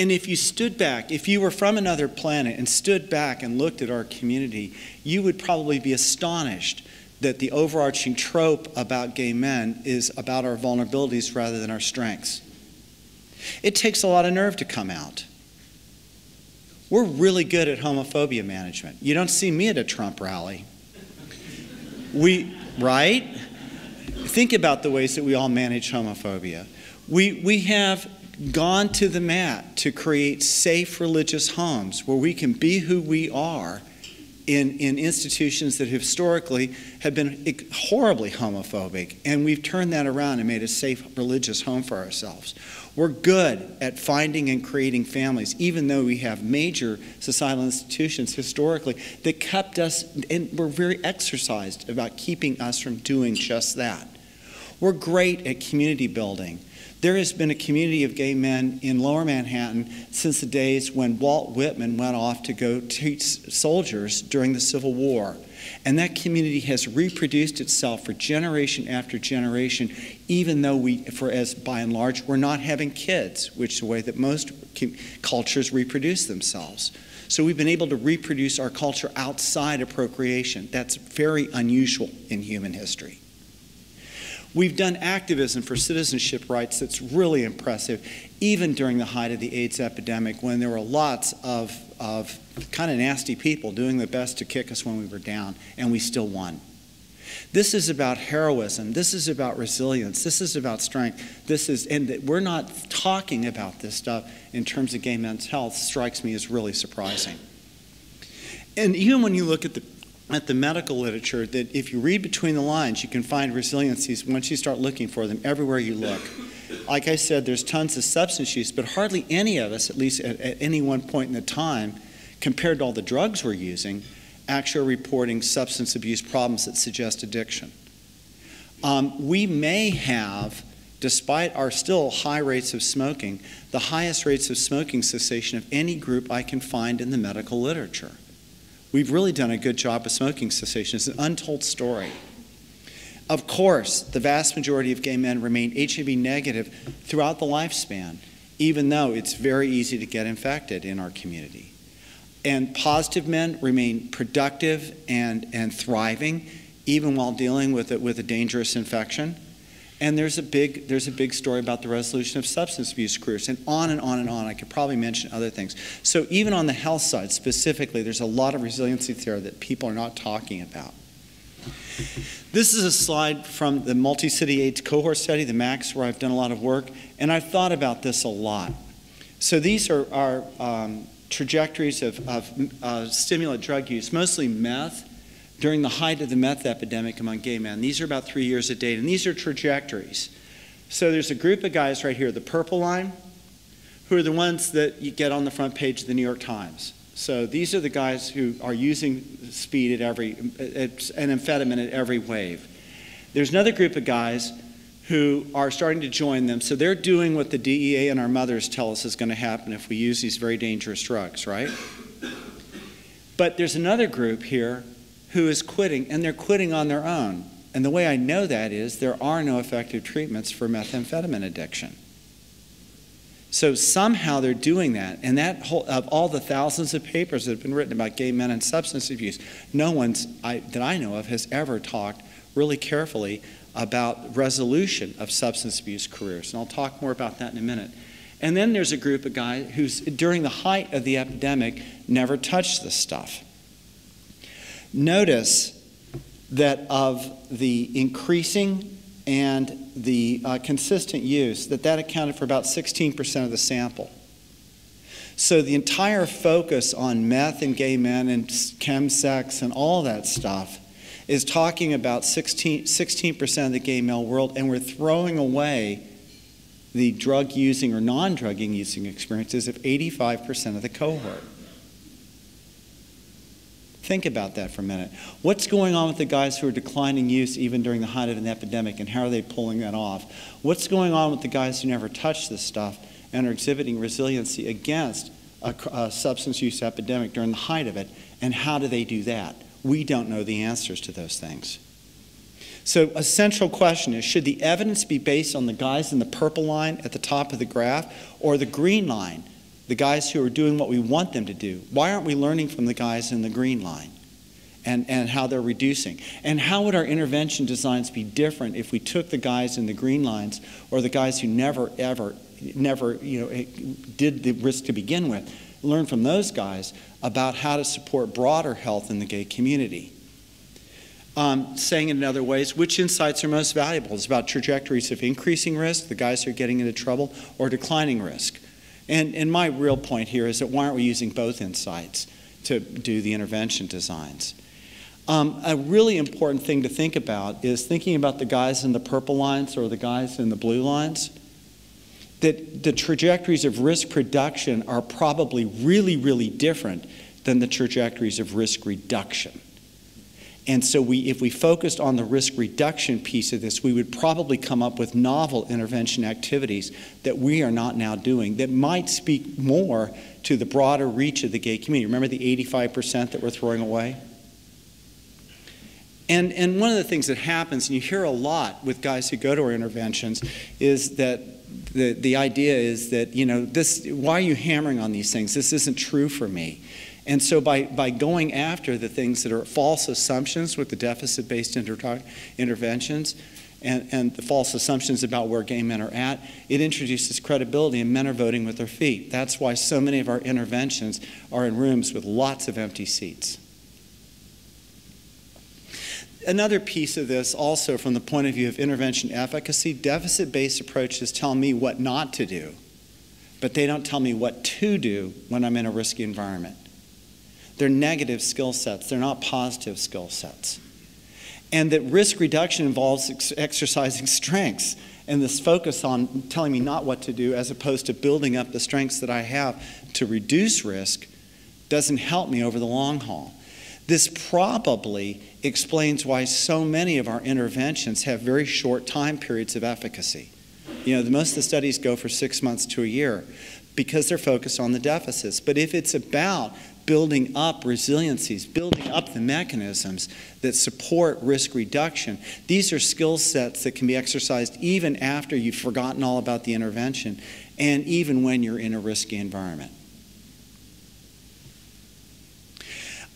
And if you stood back, if you were from another planet and stood back and looked at our community, you would probably be astonished that the overarching trope about gay men is about our vulnerabilities rather than our strengths. It takes a lot of nerve to come out. We're really good at homophobia management. You don't see me at a Trump rally. We, right? Think about the ways that we all manage homophobia. We, we have gone to the mat to create safe religious homes where we can be who we are in, in institutions that historically have been horribly homophobic. And we've turned that around and made a safe religious home for ourselves. We're good at finding and creating families, even though we have major societal institutions historically that kept us, and were very exercised about keeping us from doing just that. We're great at community building. There has been a community of gay men in lower Manhattan since the days when Walt Whitman went off to go teach soldiers during the Civil War. And that community has reproduced itself for generation after generation, even though we, for as by and large, we're not having kids, which is the way that most cultures reproduce themselves. So we've been able to reproduce our culture outside of procreation. That's very unusual in human history. We've done activism for citizenship rights that's really impressive, even during the height of the AIDS epidemic when there were lots of, of kind of nasty people doing the best to kick us when we were down, and we still won. This is about heroism. This is about resilience. This is about strength. This is, and that we're not talking about this stuff in terms of gay men's health, strikes me as really surprising. And even when you look at the at the medical literature that if you read between the lines, you can find resiliencies once you start looking for them everywhere you look. Like I said, there's tons of substance use, but hardly any of us, at least at, at any one point in the time, compared to all the drugs we're using, actually reporting substance abuse problems that suggest addiction. Um, we may have, despite our still high rates of smoking, the highest rates of smoking cessation of any group I can find in the medical literature. We've really done a good job of smoking cessation. It's an untold story. Of course, the vast majority of gay men remain HIV negative throughout the lifespan, even though it's very easy to get infected in our community. And positive men remain productive and, and thriving, even while dealing with, it, with a dangerous infection. And there's a big there's a big story about the resolution of substance abuse careers, and on and on and on. I could probably mention other things. So even on the health side specifically, there's a lot of resiliency there that people are not talking about. This is a slide from the multi-city AIDS cohort study, the MACS, where I've done a lot of work, and I've thought about this a lot. So these are, are um, trajectories of, of uh, stimulant drug use, mostly meth, during the height of the meth epidemic among gay men. These are about three years of data, and these are trajectories. So there's a group of guys right here, the purple line, who are the ones that you get on the front page of the New York Times. So these are the guys who are using speed at every, an amphetamine at every wave. There's another group of guys who are starting to join them. So they're doing what the DEA and our mothers tell us is going to happen if we use these very dangerous drugs, right? But there's another group here who is quitting, and they're quitting on their own. And the way I know that is there are no effective treatments for methamphetamine addiction. So somehow they're doing that, and that whole, of all the thousands of papers that have been written about gay men and substance abuse, no one's I, that I know of has ever talked really carefully about resolution of substance abuse careers, and I'll talk more about that in a minute. And then there's a group of guys who's during the height of the epidemic never touched this stuff. Notice that of the increasing and the uh, consistent use, that that accounted for about 16% of the sample. So the entire focus on meth and gay men and chemsex and all that stuff is talking about 16, 16% of the gay male world, and we're throwing away the drug using or non drugging using experiences of 85% of the cohort. Think about that for a minute. What's going on with the guys who are declining use even during the height of an epidemic, and how are they pulling that off? What's going on with the guys who never touch this stuff and are exhibiting resiliency against a, a substance use epidemic during the height of it, and how do they do that? We don't know the answers to those things. So, a central question is should the evidence be based on the guys in the purple line at the top of the graph or the green line the guys who are doing what we want them to do. Why aren't we learning from the guys in the green line? And, and how they're reducing. And how would our intervention designs be different if we took the guys in the green lines or the guys who never, ever, never you know, did the risk to begin with, learn from those guys about how to support broader health in the gay community? Um, saying it in other ways, which insights are most valuable? It's about trajectories of increasing risk, the guys who are getting into trouble, or declining risk. And, and my real point here is that why aren't we using both insights to do the intervention designs? Um, a really important thing to think about is thinking about the guys in the purple lines or the guys in the blue lines. That the trajectories of risk production are probably really, really different than the trajectories of risk reduction. And so we, if we focused on the risk reduction piece of this, we would probably come up with novel intervention activities that we are not now doing that might speak more to the broader reach of the gay community. Remember the 85% that we're throwing away? And, and one of the things that happens, and you hear a lot with guys who go to our interventions, is that the, the idea is that, you know, this, why are you hammering on these things? This isn't true for me. And so by, by going after the things that are false assumptions with the deficit-based inter interventions and, and the false assumptions about where gay men are at, it introduces credibility and men are voting with their feet. That's why so many of our interventions are in rooms with lots of empty seats. Another piece of this also from the point of view of intervention efficacy, deficit-based approaches tell me what not to do, but they don't tell me what to do when I'm in a risky environment. They're negative skill sets, they're not positive skill sets. And that risk reduction involves ex exercising strengths and this focus on telling me not what to do as opposed to building up the strengths that I have to reduce risk doesn't help me over the long haul. This probably explains why so many of our interventions have very short time periods of efficacy. You know, most of the studies go for six months to a year because they're focused on the deficits. But if it's about building up resiliencies, building up the mechanisms that support risk reduction. These are skill sets that can be exercised even after you've forgotten all about the intervention and even when you're in a risky environment.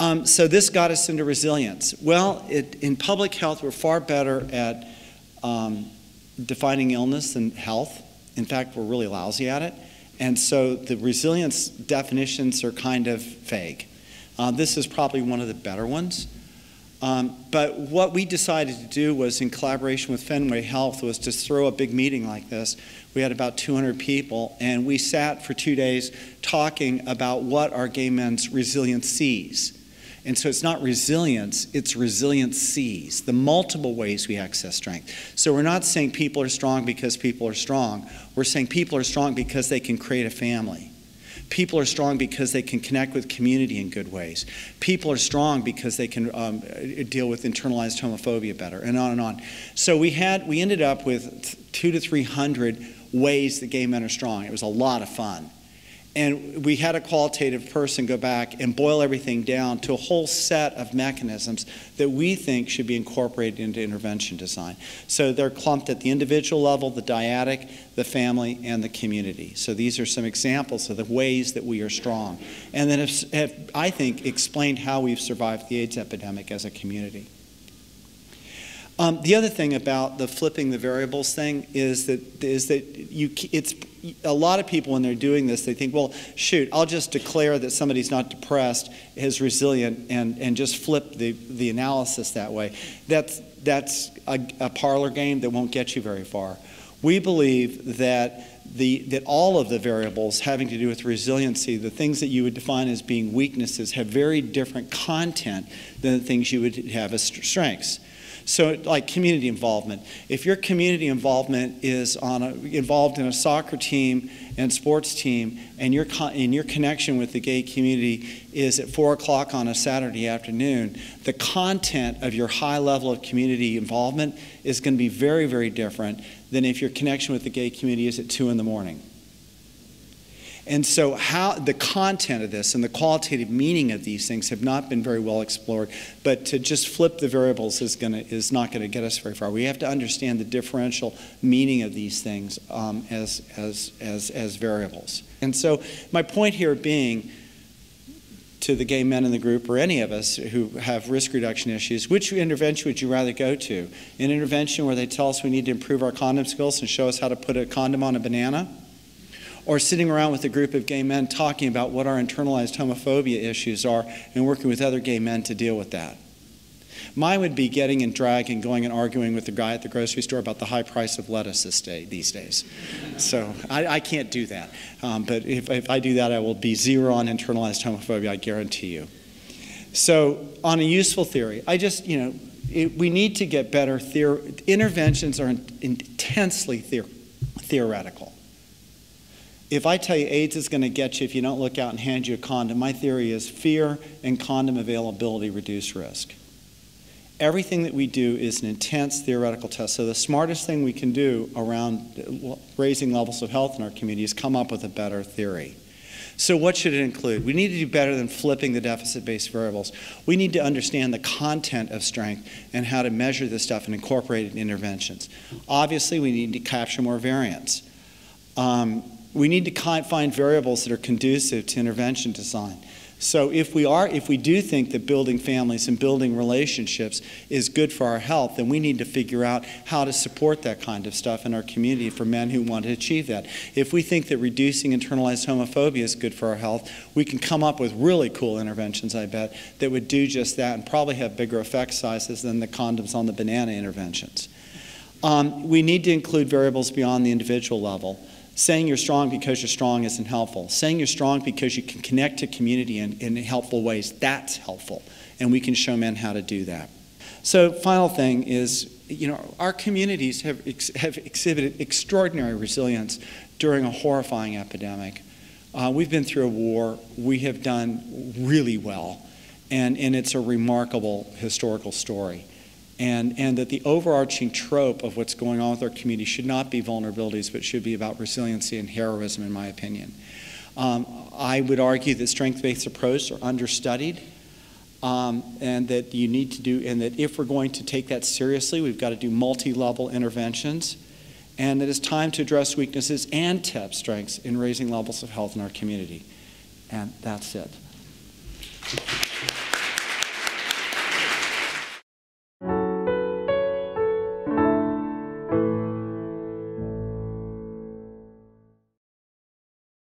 Um, so this got us into resilience. Well, it, in public health, we're far better at um, defining illness than health. In fact, we're really lousy at it. And so the resilience definitions are kind of vague. Uh, this is probably one of the better ones. Um, but what we decided to do was, in collaboration with Fenway Health, was to throw a big meeting like this. We had about 200 people, and we sat for two days talking about what our gay men's resiliencies. And so it's not resilience, it's resiliencies, the multiple ways we access strength. So we're not saying people are strong because people are strong. We're saying people are strong because they can create a family. People are strong because they can connect with community in good ways. People are strong because they can um, deal with internalized homophobia better, and on and on. So we had we ended up with two to three hundred ways that gay men are strong. It was a lot of fun. And we had a qualitative person go back and boil everything down to a whole set of mechanisms that we think should be incorporated into intervention design. So they're clumped at the individual level, the dyadic, the family, and the community. So these are some examples of the ways that we are strong. And then have, have I think, explained how we've survived the AIDS epidemic as a community. Um, the other thing about the flipping the variables thing is that is that you it's a lot of people when they're doing this they think well shoot I'll just declare that somebody's not depressed is resilient and and just flip the the analysis that way. That's that's a, a parlor game that won't get you very far. We believe that the, that all of the variables having to do with resiliency, the things that you would define as being weaknesses, have very different content than the things you would have as strengths. So, like community involvement. If your community involvement is on a, involved in a soccer team and sports team, and your and your connection with the gay community is at four o'clock on a Saturday afternoon, the content of your high level of community involvement is going to be very, very different than if your connection with the gay community is at two in the morning. And so, how the content of this and the qualitative meaning of these things have not been very well explored. But to just flip the variables is going to is not going to get us very far. We have to understand the differential meaning of these things um, as as as as variables. And so, my point here being to the gay men in the group or any of us who have risk reduction issues, which intervention would you rather go to? An intervention where they tell us we need to improve our condom skills and show us how to put a condom on a banana? Or sitting around with a group of gay men talking about what our internalized homophobia issues are and working with other gay men to deal with that? Mine would be getting in drag and going and arguing with the guy at the grocery store about the high price of lettuce this day, these days. So I, I can't do that. Um, but if, if I do that, I will be zero on internalized homophobia, I guarantee you. So, on a useful theory, I just, you know, it, we need to get better. Theor- interventions are intensely theor- theoretical. If I tell you AIDS is going to get you if you don't look out and hand you a condom, my theory is fear and condom availability reduce risk everything that we do is an intense theoretical test. So the smartest thing we can do around raising levels of health in our community is come up with a better theory. So what should it include? We need to do better than flipping the deficit-based variables. We need to understand the content of strength and how to measure this stuff and incorporate it in interventions. Obviously, we need to capture more variance. Um, we need to find variables that are conducive to intervention design. So if we are, if we do think that building families and building relationships is good for our health, then we need to figure out how to support that kind of stuff in our community for men who want to achieve that. If we think that reducing internalized homophobia is good for our health, we can come up with really cool interventions, I bet, that would do just that and probably have bigger effect sizes than the condoms on the banana interventions. Um, we need to include variables beyond the individual level. Saying you're strong because you're strong isn't helpful. Saying you're strong because you can connect to community in, in helpful ways, that's helpful. And we can show men how to do that. So, final thing is, you know, our communities have, ex- have exhibited extraordinary resilience during a horrifying epidemic. Uh, we've been through a war. We have done really well. And, and it's a remarkable historical story and, and that the overarching trope of what's going on with our community should not be vulnerabilities, but should be about resiliency and heroism, in my opinion. Um, I would argue that strength-based approaches are understudied, um, and that you need to do, and that if we're going to take that seriously, we've got to do multi-level interventions, and that it's time to address weaknesses and tap strengths in raising levels of health in our community. And that's it.